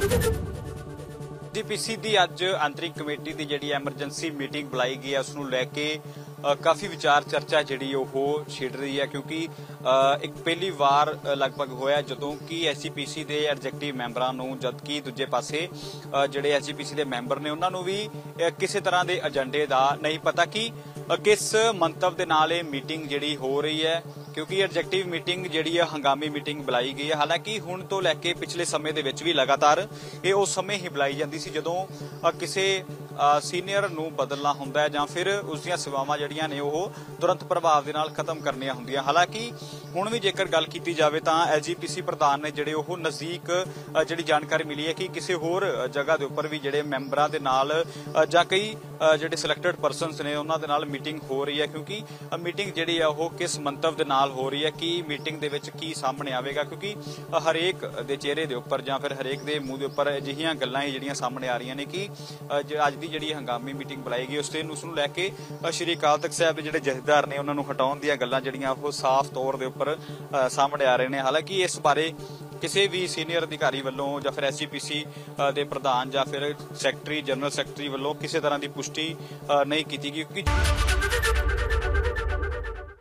you GPC ਦੀ ਅੱਜ ਆਂਤਰਿਕ committee ਦੀ ਜਿਹੜੀ emergency meeting ਬੁਲਾਈ ਗਈ ਹੈ ਉਸ ਨੂੰ ਲੈ ਕੇ ਕਾਫੀ ਵਿਚਾਰ ਚਰਚਾ ਜਿਹੜੀ ਉਹ ਛਿੜ ਰਹੀ ਹੈ ਕਿਉਂਕਿ ਇੱਕ ਪਹਿਲੀ ਵਾਰ ਲਗਭਗ ਹੋਇਆ ਜਦੋਂ ਕਿ ਐਸਜੀਪੀਸੀ ਦੇ ਐਗਜ਼ੈਕਟਿਵ ਮੈਂਬਰਾਂ ਨੂੰ ਜਦਕਿ ਦੂਜੇ ਪਾਸੇ ਅ, ਜਿਹੜੇ ਐਸਜੀਪੀਸੀ ਦੇ ਮੈਂਬਰ ਨੇ ਉਹਨਾਂ ਨੂੰ ਵੀ ਕਿਸੇ ਤਰ੍ਹਾਂ ਦੇ ਏਜੰਡੇ ਦਾ ਨਹੀਂ ਪਤਾ ਕਿ ਕਿਸ ਮੰਤਵ ਦੇ ਨਾਲ ਇਹ ਮੀਟਿੰਗ ਜਿਹੜੀ ਹੋ ਰਹੀ ਹੈ ਕਿਉਂਕਿ ਐਡਜੈਕਟਿਵ ਮੀਟਿੰਗ ਜਿਹੜੀ ਹੈ ਹੰਗਾਮੀ ਮੀਟਿੰਗ ਬੁਲਾਈ ਗਈ ਹੈ। ਹਾਲਾਂਕਿ ਹੁਣ ਤੋਂ ਲੈ ਕੇ ਪਿਛਲੇ ਸਮੇਂ ਦੇ ਵਿੱਚ ਵੀ ਲਗਾਤਾਰ ਇਹ ਉਸ ਸਮੇਂ ਹੀ ਬੁਲਾਈ ਜਾਂਦੀ ਸੀ ਜਦੋਂ ਕਿਸੇ ਸੀਨੀਅਰ ਨੂੰ ਬਦਲਣਾ ਹੁੰਦਾ ਹੈ ਜਾਂ ਫਿਰ ਉਸ ਦੀਆਂ ਸੇਵਾਵਾਂ ਜਿਹੜੀਆਂ ਨੇ ਉਹ ਤੁਰੰਤ ਪ੍ਰਭਾਵ ਦੇ ਨਾਲ ਖਤਮ ਕਰਨੀਆਂ ਹੁੰਦੀਆਂ। ਹਾਲਾਂਕਿ ਹੁਣ ਵੀ ਜੇਕਰ ਗੱਲ ਕੀਤੀ ਜਾਵੇ ਤਾਂ ਐਲਜੀਪੀਸੀ ਪ੍ਰਧਾਨ ਨੇ ਜਿਹੜੇ ਉਹ ਨਜ਼ਦੀਕ ਜਿਹੜੀ ਜਾਣਕਾਰੀ ਮਿਲੀ ਹੈ ਕਿ ਕਿਸੇ ਹੋਰ ਜਗ੍ਹਾ ਦੇ ਉੱਪਰ ਵੀ ਜਿਹੜੇ ਮੈਂਬਰਾਂ ਦੇ ਨਾਲ ਜਾਂ ਕਈ ਜਿਹੜੇ ਸਿਲੈਕਟਡ ਪਰਸਨਸ ਨੇ, ਉਹਨਾਂ ਦੇ ਨਾਲ ਮੀਟਿੰਗ ਹੋ ਰਹੀ ਹੈ, ਕਿਉਂਕਿ ਮੀਟਿੰਗ ਜਿਹੜੀ ਆ, ਉਹ ਕਿਸ ਮੰਤਵ ਦੇ ਨਾਲ ਹੋ ਰਹੀ ਹੈ, ਕੀ ਮੀਟਿੰਗ ਦੇ ਵਿੱਚ ਕੀ ਸਾਹਮਣੇ ਆਵੇਗਾ, ਕਿਉਂਕਿ ਹਰੇਕ ਦੇ ਚਿਹਰੇ ਦੇ ਉੱਪਰ ਜਾਂ ਫਿਰ ਹਰੇਕ ਦੇ ਮੂੰਹ ਦੇ ਉੱਪਰ ਅਜਿਹੀਆਂ ਗੱਲਾਂ ਹੀ ਜਿਹੜੀਆਂ ਸਾਹਮਣੇ ਆ ਰਹੀਆਂ ਨੇ ਕਿ ਅੱਜ ਦੀ ਜਿਹੜੀ ਹੰਗਾਮੀ ਮੀਟਿੰਗ ਬੁਲਾਈ ਗਈ, ਉਸ ਤੇ ਉਸ ਨੂੰ ਲੈ ਕੇ ਸ਼੍ਰੀ ਅਕਾਲ ਤਖਤ ਸਾਹਿਬ ਦੇ ਜਿਹੜੇ ਜਥੇਦਾਰ ਨੇ, ਉਹਨਾਂ ਨੂੰ ਹਟਾਉਣ ਦੀਆਂ ਗੱਲਾਂ ਜਿਹੜੀਆਂ, ਉਹ ਸਾਫ਼ ਤੌਰ ਦੇ ਉੱਪਰ ਸਾਹਮਣੇ ਆ ਰਹੇ ਨੇ। ਹਾਲਾਂਕਿ ਇਸ ਬਾਰੇ ਕਿਸੇ ਵੀ ਸੀਨੀਅਰ ਅਧਿਕਾਰੀ ਵੱਲੋਂ ਜਾਂ ਫਿਰ ਐਸਜੀਪੀਸੀ ਦੇ ਪ੍ਰਧਾਨ ਜਾਂ ਫਿਰ ਸੈਕਟਰੀ, ਜਨਰਲ ਸੈਕਟਰੀ ਵੱਲੋਂ ਕਿਸੇ ਤਰ੍ਹਾਂ ਦੀ ਪੁਸ਼ਟੀ ਨਹੀਂ ਕੀਤੀ ਗਈ, ਕਿਉਂਕਿ